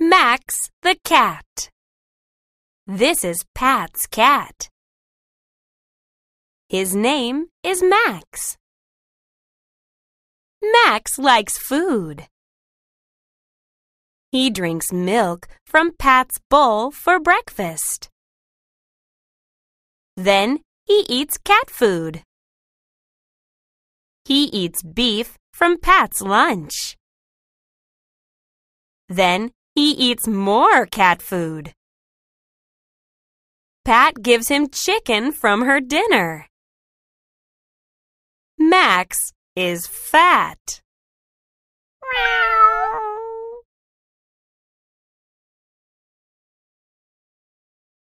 Max the cat. This is Pat's cat. His name is Max. Max likes food. He drinks milk from Pat's bowl for breakfast. Then he eats cat food. He eats beef from Pat's lunch. Then he eats more cat food. Pat gives him chicken from her dinner. Max is fat.